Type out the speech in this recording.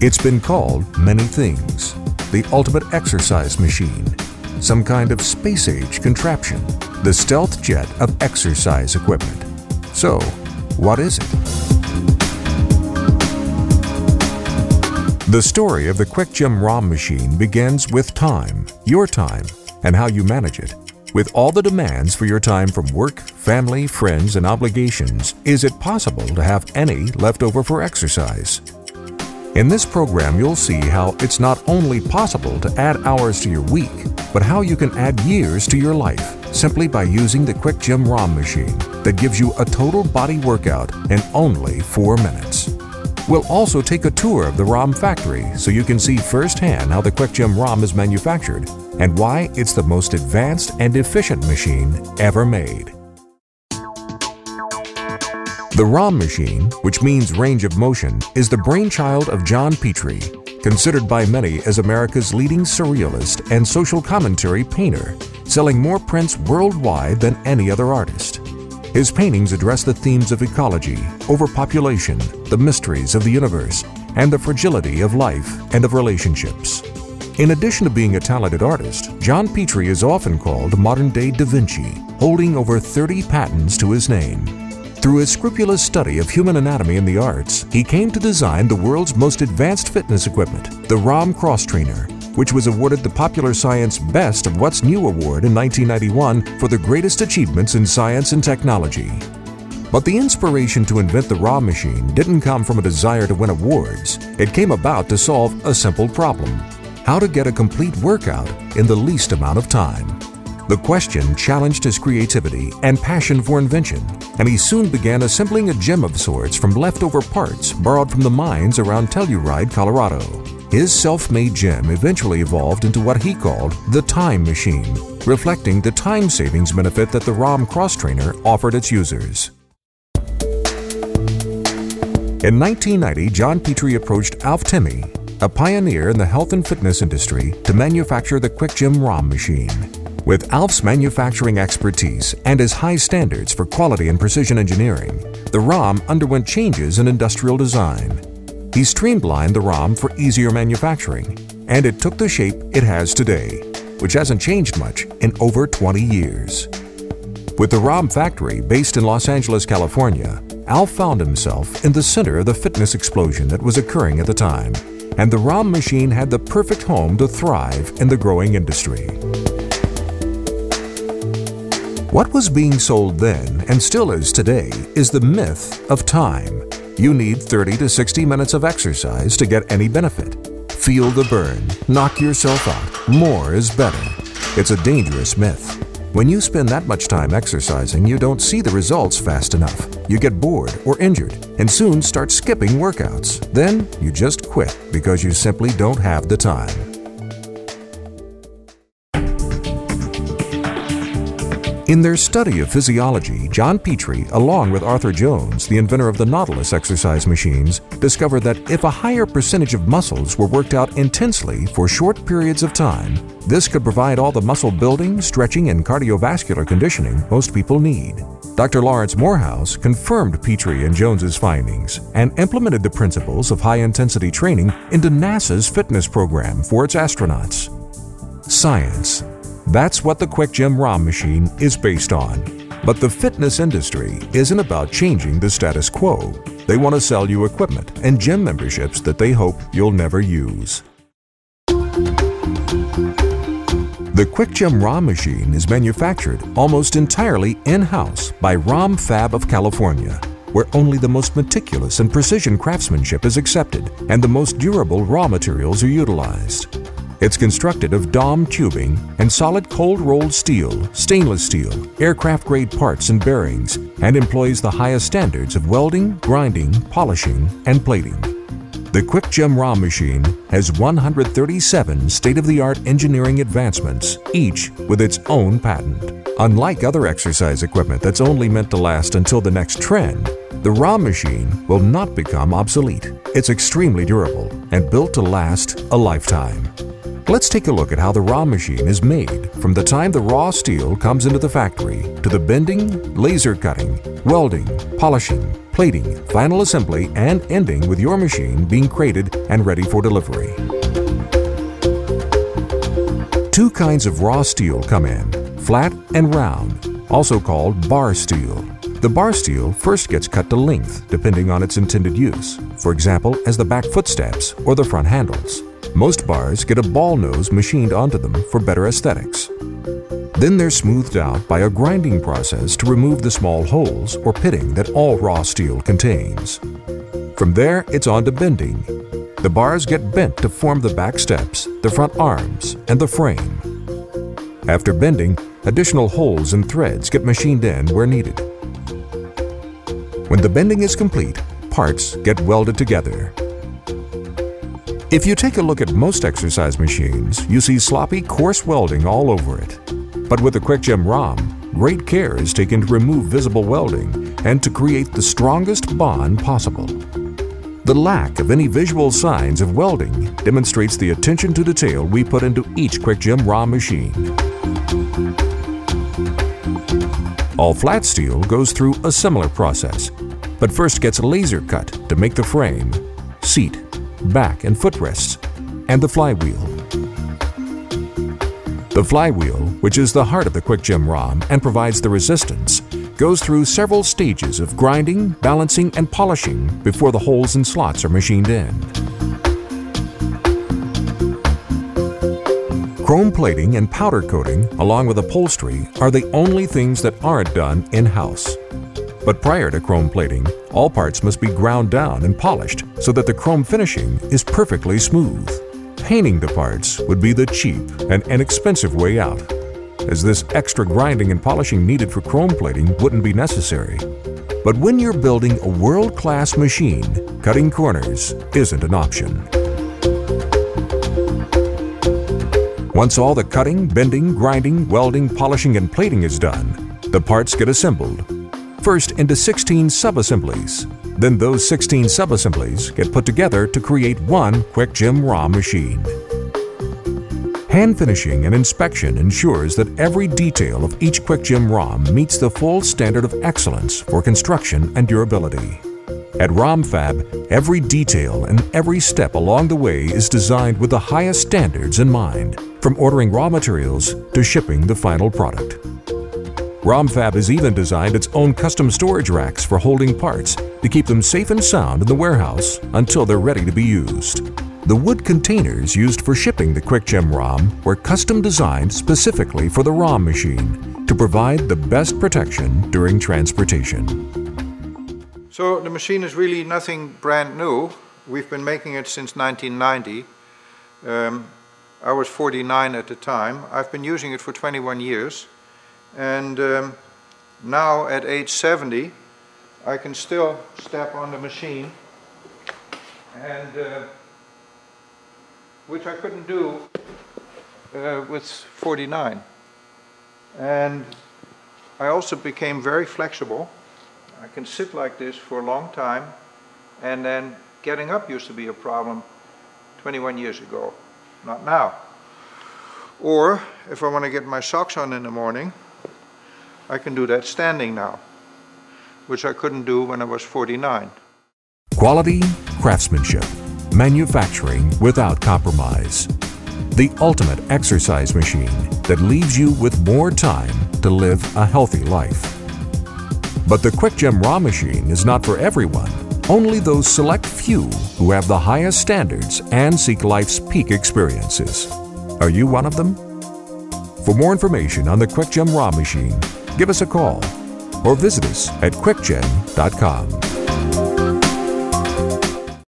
It's been called many things. The ultimate exercise machine, some kind of space age contraption, the stealth jet of exercise equipment. So, what is it? The story of the QuickGym ROM machine begins with time, your time, and how you manage it. With all the demands for your time from work, family, friends, and obligations, is it possible to have any left over for exercise? In this program, you'll see how it's not only possible to add hours to your week, but how you can add years to your life simply by using the Quick Gym ROM machine that gives you a total body workout in only four minutes. We'll also take a tour of the ROM factory so you can see firsthand how the Quick Gym ROM is manufactured and why it's the most advanced and efficient machine ever made. The ROM machine, which means range of motion, is the brainchild of John Petrie, considered by many as America's leading surrealist and social commentary painter, selling more prints worldwide than any other artist. His paintings address the themes of ecology, overpopulation, the mysteries of the universe, and the fragility of life and of relationships. In addition to being a talented artist, John Petrie is often called modern-day Da Vinci, holding over 30 patents to his name. Through his scrupulous study of human anatomy and the arts, he came to design the world's most advanced fitness equipment, the ROM Cross Trainer, which was awarded the Popular Science Best of What's New Award in 1991 for the greatest achievements in science and technology. But the inspiration to invent the ROM machine didn't come from a desire to win awards. It came about to solve a simple problem how to get a complete workout in the least amount of time. The question challenged his creativity and passion for invention, and he soon began assembling a gem of sorts from leftover parts borrowed from the mines around Telluride, Colorado. His self-made gem eventually evolved into what he called the Time Machine, reflecting the time savings benefit that the ROM Cross Trainer offered its users. In 1990, John Petrie approached Alf Timney, a pioneer in the health and fitness industry, to manufacture the QuickGym ROM machine. With Alf's manufacturing expertise and his high standards for quality and precision engineering, the ROM underwent changes in industrial design. He streamlined the ROM for easier manufacturing, and it took the shape it has today, which hasn't changed much in over 20 years. With the ROM factory based in Los Angeles, California, Alf found himself in the center of the fitness explosion that was occurring at the time, and the ROM machine had the perfect home to thrive in the growing industry. What was being sold then, and still is today, is the myth of time. You need 30 to 60 minutes of exercise to get any benefit. Feel the burn, knock yourself out, more is better. It's a dangerous myth. When you spend that much time exercising, you don't see the results fast enough. You get bored or injured and soon start skipping workouts. Then you just quit because you simply don't have the time. In their study of physiology, John Petrie, along with Arthur Jones, the inventor of the Nautilus exercise machines, discovered that if a higher percentage of muscles were worked out intensely for short periods of time, this could provide all the muscle building, stretching, and cardiovascular conditioning most people need. Dr. Lawrence Morehouse confirmed Petrie and Jones's findings and implemented the principles of high-intensity training into NASA's fitness program for its astronauts. Science that's what the QuickGym ROM machine is based on. But the fitness industry isn't about changing the status quo. They want to sell you equipment and gym memberships that they hope you'll never use. The QuickGym ROM machine is manufactured almost entirely in-house by ROM Fab of California, where only the most meticulous and precision craftsmanship is accepted and the most durable raw materials are utilized. It's constructed of DOM tubing and solid cold-rolled steel, stainless steel, aircraft-grade parts and bearings, and employs the highest standards of welding, grinding, polishing, and plating. The QuickGym ROM machine has 137 state-of-the-art engineering advancements, each with its own patent. Unlike other exercise equipment that's only meant to last until the next trend, the ROM machine will not become obsolete. It's extremely durable and built to last a lifetime. Let's take a look at how the ROM machine is made from the time the raw steel comes into the factory to the bending, laser cutting, welding, polishing, plating, final assembly, and ending with your machine being crated and ready for delivery. Two kinds of raw steel come in, flat and round, also called bar steel. The bar steel first gets cut to length depending on its intended use, for example as the back footsteps or the front handles. Most bars get a ball nose machined onto them for better aesthetics. Then they're smoothed out by a grinding process to remove the small holes or pitting that all raw steel contains. From there, it's on to bending. The bars get bent to form the back steps, the front arms, and the frame. After bending, additional holes and threads get machined in where needed. When the bending is complete, parts get welded together. If you take a look at most exercise machines, you see sloppy, coarse welding all over it. But with the QuickGym ROM, great care is taken to remove visible welding and to create the strongest bond possible. The lack of any visual signs of welding demonstrates the attention to detail we put into each QuickGym ROM machine. All flat steel goes through a similar process, but first gets laser cut to make the frame, seat, back and footrests, and the flywheel. The flywheel, which is the heart of the QuickGym ROM and provides the resistance, goes through several stages of grinding, balancing, and polishing before the holes and slots are machined in. Chrome plating and powder coating, along with upholstery, are the only things that aren't done in-house. But prior to chrome plating, all parts must be ground down and polished so that the chrome finishing is perfectly smooth painting the parts would be the cheap and inexpensive way out, as this extra grinding and polishing needed for chrome plating wouldn't be necessary. But when you're building a world-class machine, cutting corners isn't an option. Once all the cutting, bending, grinding, welding, polishing, and plating is done, the parts get assembled, first into 16 sub-assemblies, then those 16 subassemblies get put together to create one QuickGym ROM machine. Hand finishing and inspection ensures that every detail of each QuickGym ROM meets the full standard of excellence for construction and durability. At ROMFab, every detail and every step along the way is designed with the highest standards in mind, from ordering raw materials to shipping the final product. ROMFab has even designed its own custom storage racks for holding parts to keep them safe and sound in the warehouse until they're ready to be used. The wood containers used for shipping the QuickGym ROM were custom designed specifically for the ROM machine to provide the best protection during transportation. So the machine is really nothing brand new. We've been making it since 1990. Um, I was 49 at the time. I've been using it for 21 years. And um, now at age 70, I can still step on the machine, and uh, which I couldn't do uh, with 49. And I also became very flexible. I can sit like this for a long time, and then getting up used to be a problem 21 years ago, not now. Or if I want to get my socks on in the morning, I can do that standing now, which I couldn't do when I was 49. Quality, craftsmanship, manufacturing without compromise. The ultimate exercise machine that leaves you with more time to live a healthy life. But the QuickGym ROM machine is not for everyone. Only those select few who have the highest standards and seek life's peak experiences. Are you one of them? For more information on the QuickGym ROM machine, give us a call or visit us at quickgym.com.